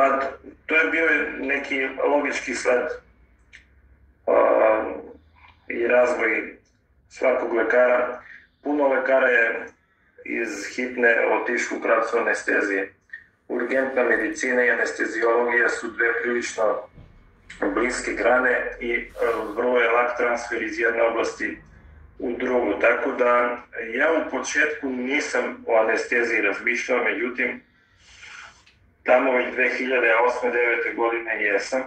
Pa to je bio neki logički sled uh, i razvoj svakog lekara. Puno lekara je iz hitne otišlo u pravcu anestezije. Urgentna medicina i anestezijologija su dve prilično bliske grane i vrlo je lak transfer iz jedne oblasti u drugu. Tako da ja u početku nisam o anesteziji razmišljao, međutim, tamo već 2008-2009. godine jesam.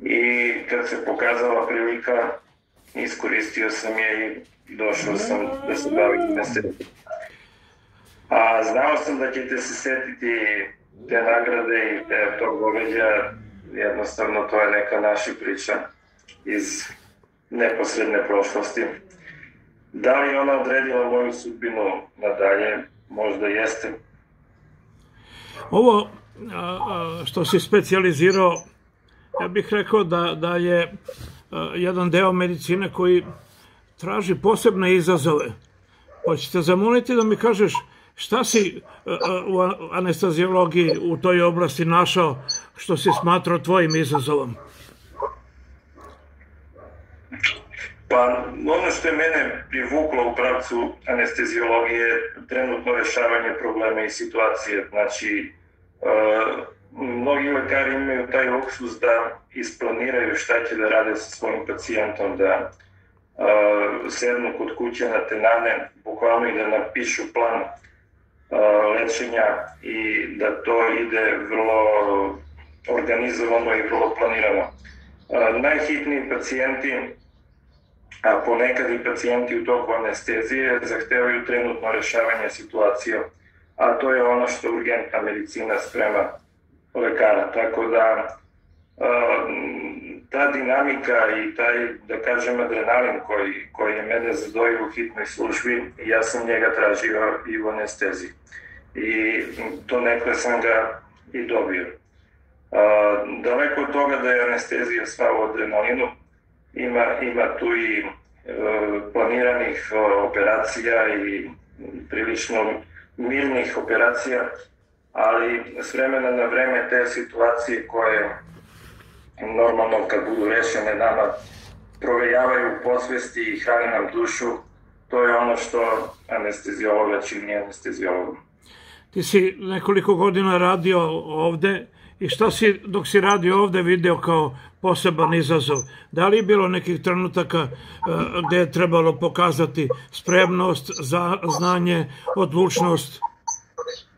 I kad se pokazala prilika, iskoristio sam je i došao sam da se bavim anestezijom. A znao sam da ćete se setiti te nagrade i te, tog događaja, jednostavno to je neka naša priča iz neposredne prošlosti. Da li ona odredila moju sudbinu nadalje? Možda jeste. Ovo što si specializirao, ja bih rekao da, da je jedan deo medicine koji traži posebne izazove. Hoćete zamoliti da mi kažeš šta si u anestezijologiji u toj oblasti našao što si smatrao tvojim izazovom? Pa ono što je mene privuklo u pravcu anestezijologije je trenutno rešavanje problema i situacije. Znači, uh, mnogi lekari imaju taj luksus da isplaniraju šta će da rade sa svojim pacijentom, da uh, sednu kod kuće na tenane, bukvalno i da napišu plan uh, lečenja i da to ide vrlo organizovano i vrlo planirano. Najhitniji pacijenti a ponekad i pacijenti u toku anestezije zahtevaju trenutno rešavanje situacije, a to je ono što urgentna medicina sprema lekara. Tako da ta dinamika i taj, da kažem, adrenalin koji, koji je mene zadojio u hitnoj službi, ja sam njega tražio i u anesteziji. I to nekle sam ga i dobio. Daleko od toga da je anestezija sva u adrenalinu, ima, ima tu i e, planiranih operacija i prilično mirnih operacija, ali s vremena na vreme te situacije koje normalno kad budu rešene nama provejavaju u posvesti i hrane nam dušu, to je ono što anestezijologa čini anestezijologom. Ti si nekoliko godina radio ovde i šta si dok si radio ovde video kao poseban izazov? Da li je bilo nekih trenutaka uh, gde je trebalo pokazati spremnost, za, znanje, odlučnost?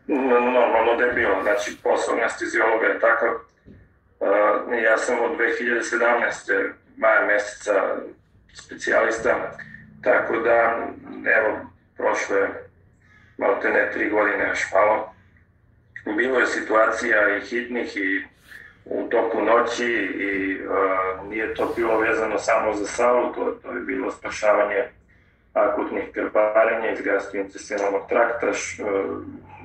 Normalno da je bilo. Znači, posao anestezijologa je takav. Uh, ja sam od 2017. maja meseca specijalista, tako da, evo, prošle malo te ne tri godine još malo, bilo je situacija i hitnih i u toku noći i uh, nije to bilo vezano samo za salu, to, to je bilo spašavanje akutnih krparenja iz gastrointestinalnog trakta, š, uh,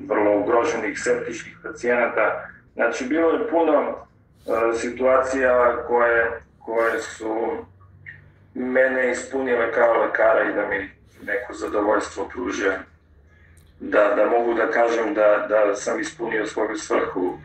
vrlo ugroženih septičkih pacijenata. Znači, bilo je puno uh, situacija koje, koje su mene ispunile kao lekara i da mi neko zadovoljstvo pruže da, da mogu da kažem da, da sam ispunio svoju svrhu